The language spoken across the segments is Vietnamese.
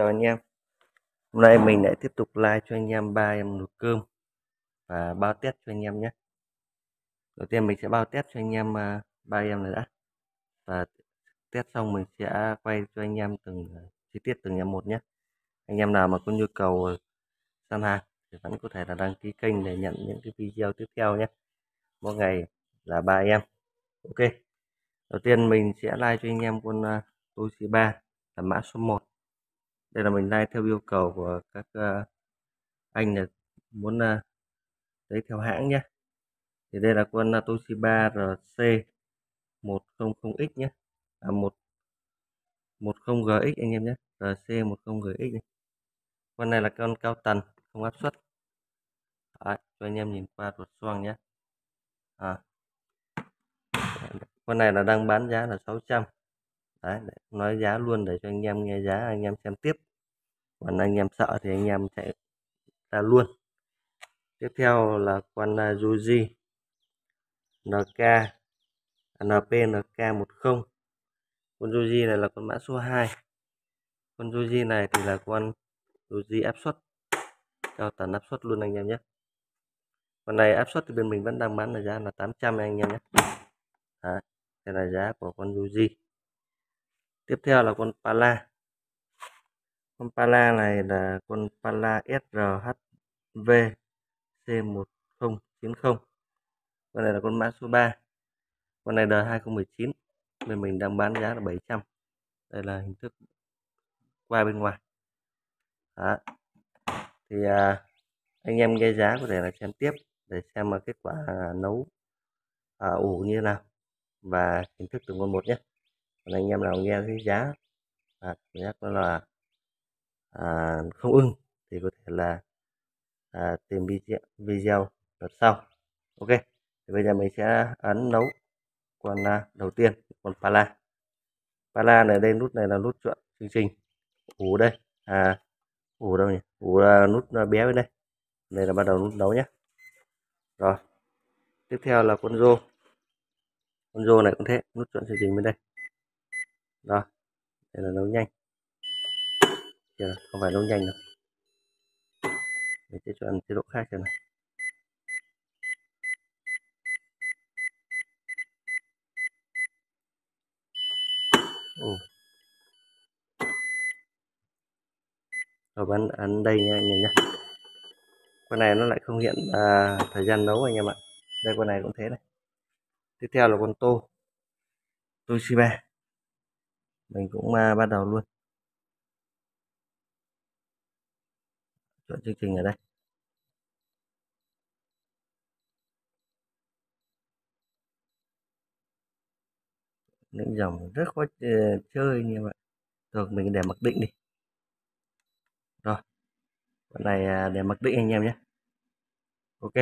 chào anh em. Hôm nay mình lại tiếp tục like cho anh em ba em nồi cơm và bao test cho anh em nhé. Đầu tiên mình sẽ bao test cho anh em à, ba em này đã. Và test xong mình sẽ quay cho anh em từng à, chi tiết từng em một nhé. Anh em nào mà có nhu cầu à, săn hàng thì vẫn có thể là đăng ký kênh để nhận những cái video tiếp theo nhé. Mỗi ngày là ba em. Ok. Đầu tiên mình sẽ like cho anh em con Toshiba là mã số 1 đây là mình like theo yêu cầu của các ờ, anh là muốn ờ, lấy theo hãng nhé thì đây là con ờ, Toshiba RC 100X nhé à, 1 10GX anh em nhé RC 10GX này. con này là con cao tần không áp suất. Đấy, cho anh em nhìn qua ruột xoang nhé à. con này là đang bán giá là 600 đấy nói giá luôn để cho anh em nghe giá anh em xem tiếp. Còn anh em sợ thì anh em chạy ra luôn. Tiếp theo là con à, Juji NK NP NK 10 con Juji này là con mã số 2 con Juji này thì là con Juji áp suất. Cao tần áp suất luôn anh em nhé. Con này áp suất thì bên mình vẫn đang bán là giá là 800 anh em nhé. Đấy, đây là giá của con Juji tiếp theo là con Pala. Con Pala này là con Pala SRHV C1090 con này là con mã số 3 con này đời 2019 bên mình đang bán giá là 700 đây là hình thức qua bên ngoài. Đó. thì à, anh em nghe giá có thể là xem tiếp để xem mà kết quả nấu à, ủ như thế nào và hình thức từng con một nhé còn anh em nào nghe cái giá à, nhắc đó là à, không ưng thì có thể là à, tìm video, video đợt sau. Ok thì bây giờ mình sẽ ấn nấu con à, đầu tiên con pala pala này đây nút này là nút chọn chương trình. Ủ đây à ủ đâu nhỉ? Ủ là nút à, bé bên đây. Đây là bắt đầu nút nấu nhé. Rồi tiếp theo là con rô. Con rô này cũng thế nút chọn chương trình bên đây đó đây là nấu nhanh. Chưa không phải nấu nhanh đâu. Mình sẽ chọn chế độ khác cho này. Ừ. rồi bắn ấn đây nha anh em nhé con này nó lại không hiện à, thời gian nấu anh em ạ. Đây con này cũng thế này. Tiếp theo là con tô. Toshiba mình cũng à, bắt đầu luôn. Chọn chương trình ở đây. Những dòng rất khó ờ, chơi như vậy rồi mình để mặc định đi. Rồi con này à, để mặc định anh em nhé. Ok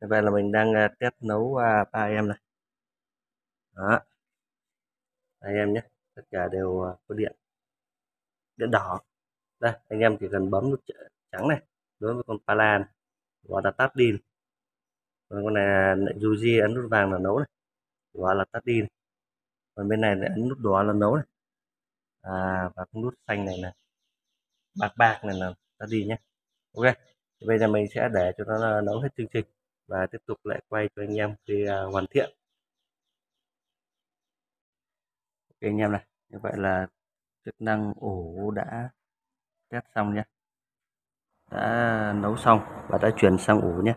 vậy là mình đang à, test nấu à, ba em này. Đó anh em nhé tất cả đều ờ, có điện. Điện đỏ. Đây anh em chỉ cần bấm nút trắng này đối với con pala này, gọi là tắt đi còn con à, này là Yuji ấn nút vàng là nấu này gọi là tắt đi còn bên này là ấn nút đỏ là nấu này. À, và con nút xanh này là bạc bạc này là tắt đi nhé. Ok thì bây giờ mình sẽ để cho nó nấu hết chương trình và tiếp tục lại quay cho anh em khi à, hoàn thiện. Ok anh em này như vậy là chức năng ổ đã test xong nhé. Đã nấu xong và đã chuyển sang ủ nhé.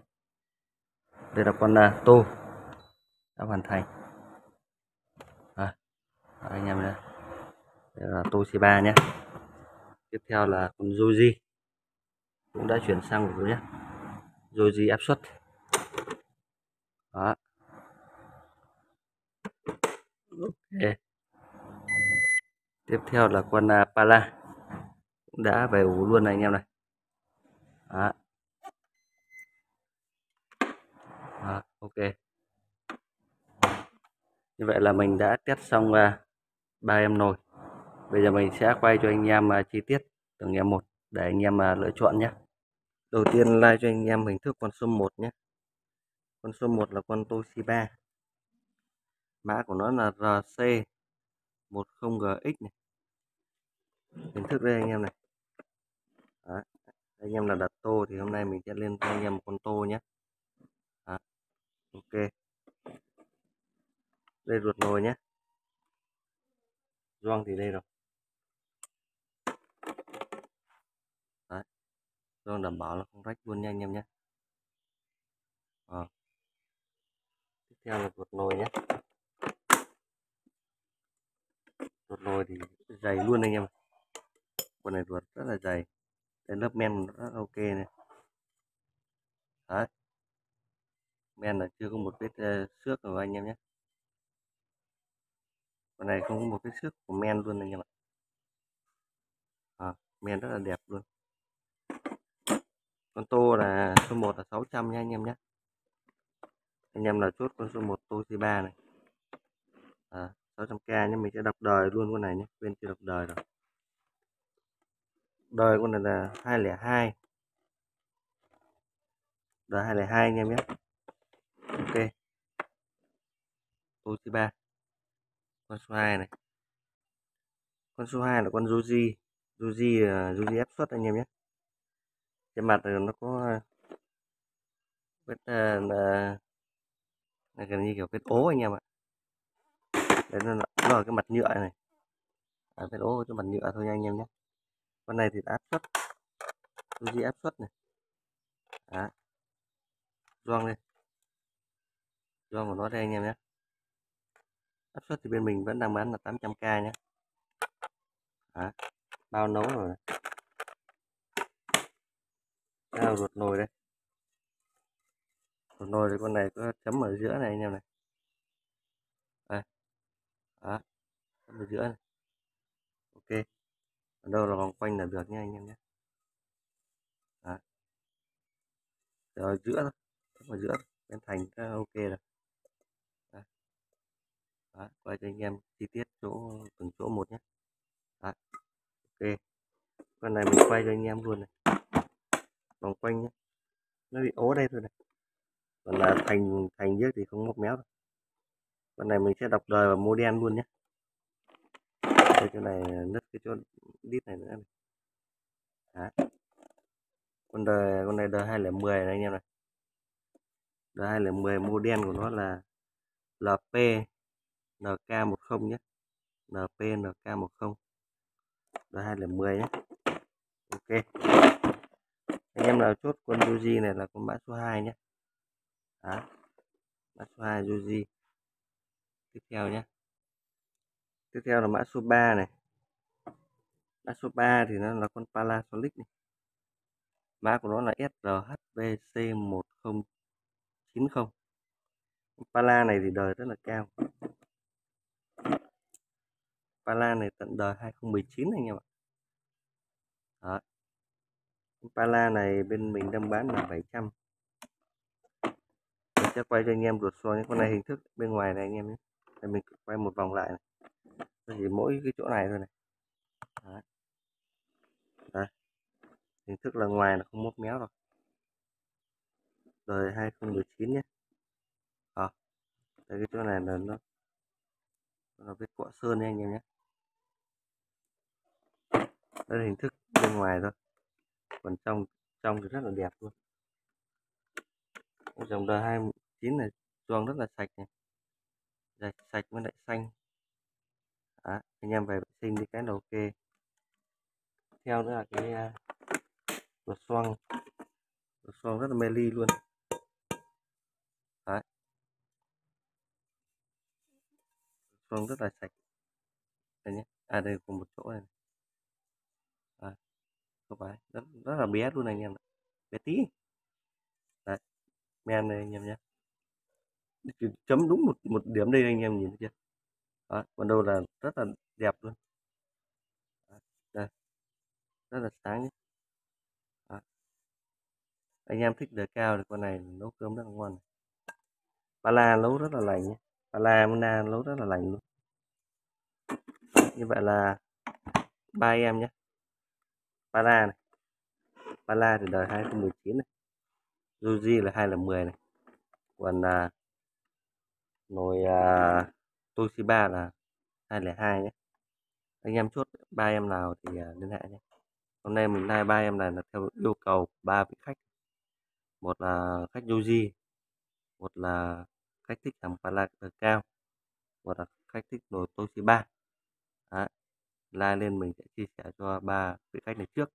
Đây là con uh, tô đã hoàn thành. À, anh em đây đây là tô C3 nhé. Tiếp theo là con Joji cũng đã chuyển sang ủ nhé. Joji áp suất. Đó. Ok tiếp theo là con uh, Pala. Cũng đã về ủ luôn này anh em này. Đó. Đó, ok. Như vậy là mình đã test xong à, ba em nồi. Bây giờ mình sẽ quay cho anh em uh, chi tiết từng em một để anh em uh, lựa chọn nhé. Đầu tiên like cho anh em hình thức con số 1 nhé. Con số 1 là con Toshiba. Mã của nó là RC10GX này kiến thức đây anh em này Đấy. anh em là đặt tô thì hôm nay mình sẽ lên cho anh em một con tô nhé Đấy. ok đây ruột nồi nhé doang thì đây rồi Đấy. doang đảm bảo là không rách luôn nha anh em nhé à. tiếp theo là ruột nồi nhé ruột nồi thì dày luôn anh em con này ruột rất là dày. Đây, lớp men rất ok này. Đấy. Men là chưa có một vết uh, xước rồi anh em nhé. Con này không có một vết xước của men luôn anh em ạ. À, men rất là đẹp luôn. Con tô là số 1 là 600 nha anh em nhé. Anh em là chốt con số 1 tô C3 này. À, 600k nhưng mình sẽ đọc đời luôn con này nhé. Quên chưa đọc đời rồi đời con này là 202 đời 202 anh em nhé. Ok. Tô thứ ba. Con số 2 này. Con số 2 là con Joji Joji à, uh, áp suất anh em nhé. Trên mặt này nó có à, vết à, là, là gần như kiểu vết ố anh em ạ. Đấy nó, nó là cái mặt nhựa này. À, vết ố cái mặt nhựa thôi nha anh em nhé con này thì áp suất. Di áp suất này. Đó. Doang đây. Doang của nó đây anh em nhé. Áp suất thì bên mình vẫn đang bán là 800k nhé. Đó. bao nấu rồi này. Nào ruột nồi đây. Ruột nồi thì con này có chấm ở giữa này anh em này. Đây. Đó. Chấm ở giữa này. Ok ở đâu là vòng quanh là được nha anh em nhé. Đấy. rồi, giữa ở giữa. Bên thành ok rồi. Đấy. Đấy. quay cho anh em chi tiết chỗ, từng chỗ một nhé. Đấy. ok. Con này mình quay cho anh em luôn này. Vòng quanh nhé. Nó bị ố đây thôi này. Còn là thành thành nhất thì không móc méo rồi con này mình sẽ đọc đời và mô đen luôn nhé. Ờ. cái chỗ này ờ, nứt cái chỗ đít này nữa này. Đó. con đời con này đời 210 này anh em này. Đời 210 model của nó là LP NK10 nhé. NP NK10 đời 210 nhé. Ok. Anh em nào chốt con Yuji này là con mã số 2 nhé. Đó. mã số 2 Yuji. Tiếp theo nhé tiếp theo là mã số 3 này. Mã số 3 thì nó là con Panasonic này. Mã của nó là SRHBC1090 Pala này thì đời rất là cao. Pala này tận đời 2019 anh em ạ. Đó. Pala này bên mình đang bán là 700 mình sẽ quay cho anh em ruột so những con này hình thức bên ngoài này anh em nhé. Để mình quay một vòng lại này thì mỗi cái chỗ này thôi này. Đấy. Đấy. hình thức là ngoài là không móc méo rồi đời 2019 nhé. À, đây cái chỗ này là nó là vết cọ sơn nha anh em nhé. Đây là hình thức bên ngoài thôi. Còn trong trong thì rất là đẹp luôn. Dòng đời 29 này choang rất là sạch này. Sạch sạch với lại xanh đó, anh em về vệ sinh đi cái là ok. Theo nữa là cái à, uh, lột xoong lột xoong rất là mê ly luôn. Đấy. Xoong rất là sạch. Đây nhé. À đây còn một chỗ này à, không phải rất, rất là bé luôn này anh em bé tí. Đấy. Men này anh em nhé. Chấm đúng một một điểm đây anh em nhìn thấy chưa? Đó, còn đâu là rất là đẹp luôn. Đây. Rất là sáng nhé đó. anh em thích đời cao thì con này nấu cơm rất là ngon ba la nấu rất là lành nhé. Ba la mona nấu rất là lành luôn. Như vậy là ba em nhé. Ba la này. Ba la thì đời 2019 này. Yuji là hai là 10 này. Còn à, nồi à, Toshiba là 202 nhé. Anh em chốt ba em nào thì à, liên hệ nhé. Hôm nay mình like ba em này là theo yêu cầu ba vị khách. Một là khách Yoji một là khách thích hàng pala cao một là khách thích đồ Toshiba Đấy. like lên mình sẽ chia sẻ cho ba vị khách này trước.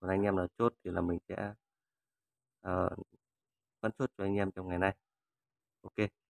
Còn anh em nào chốt thì là mình sẽ uh, vẫn chốt cho anh em trong ngày nay. Ok.